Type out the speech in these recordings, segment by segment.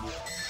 Bye.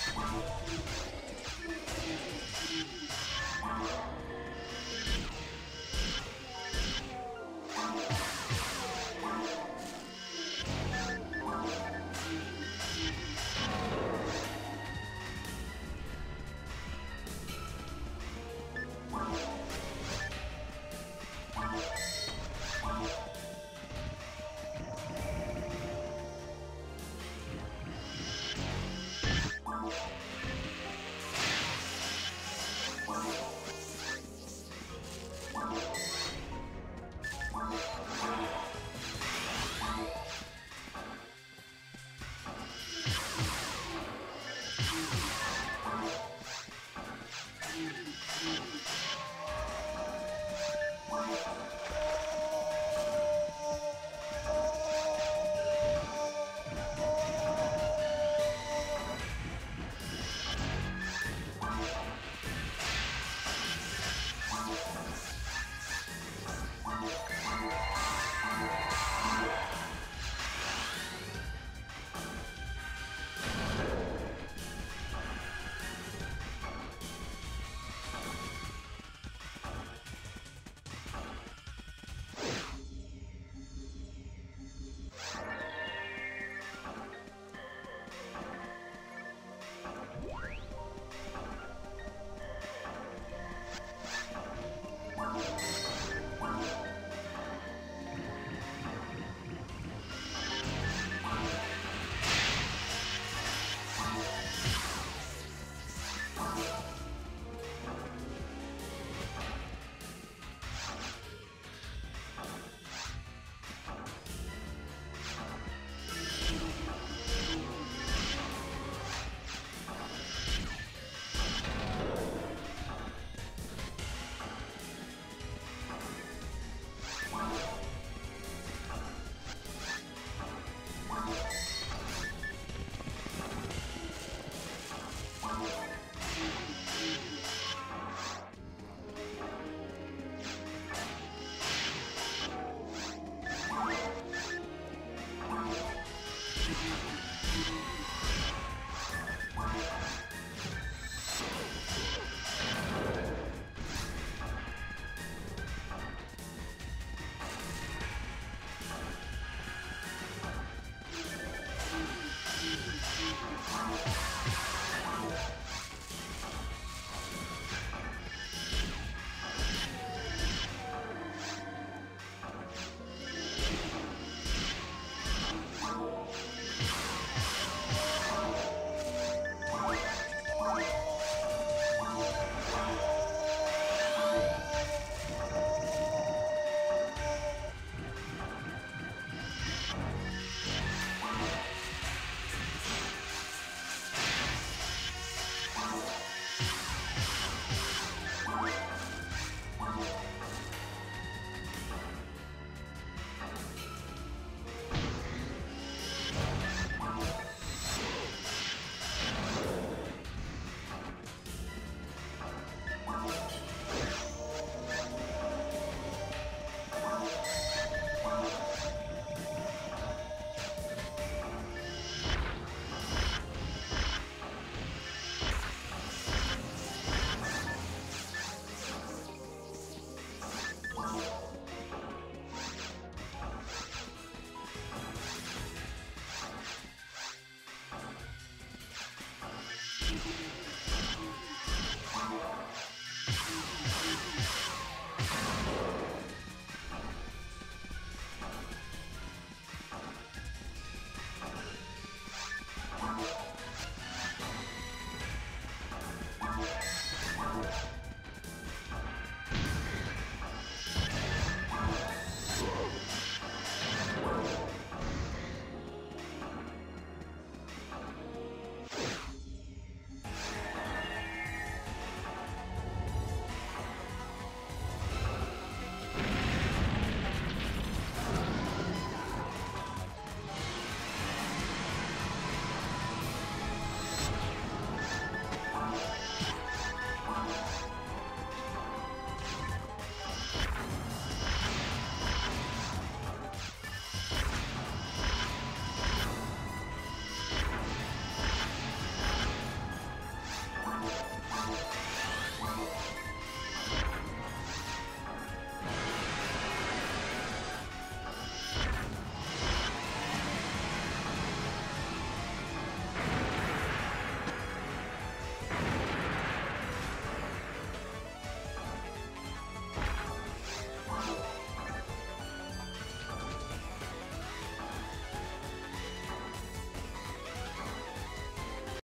you.